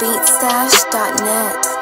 Beatstash.net.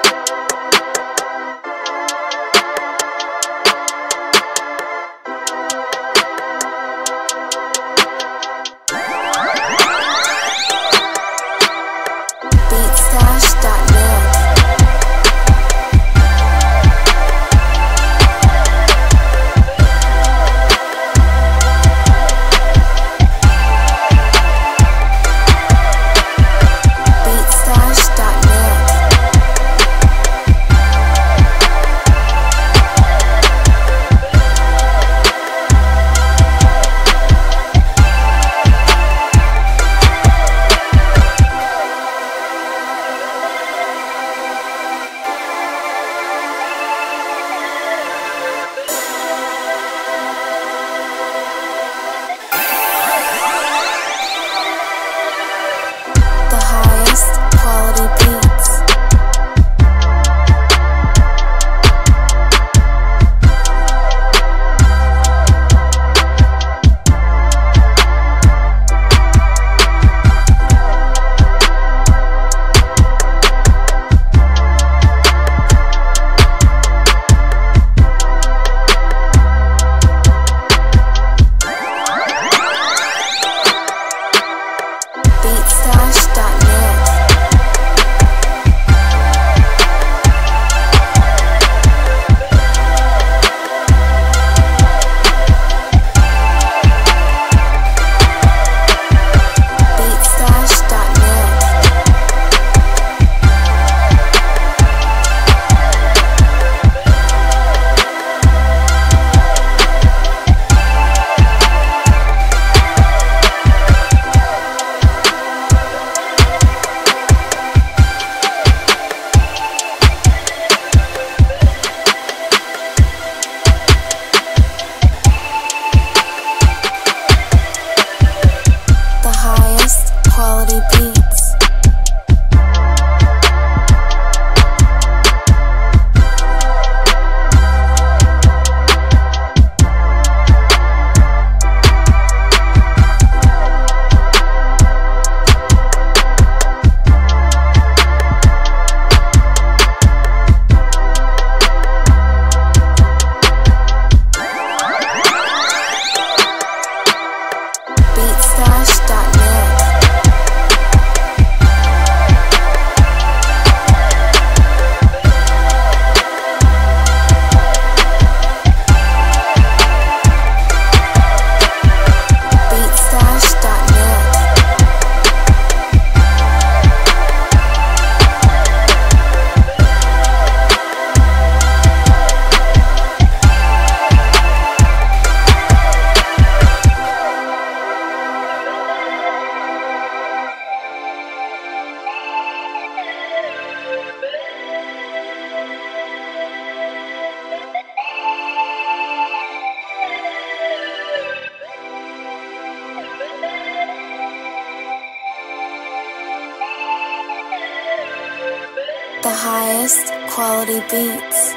The highest quality beats.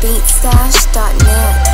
Beatstash.net.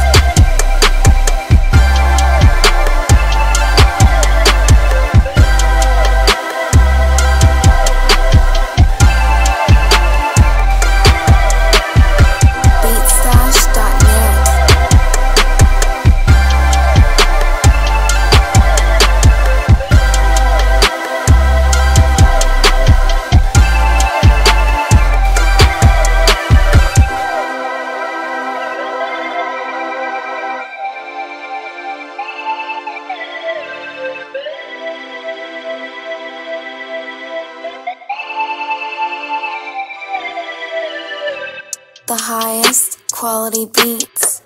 The highest quality beats.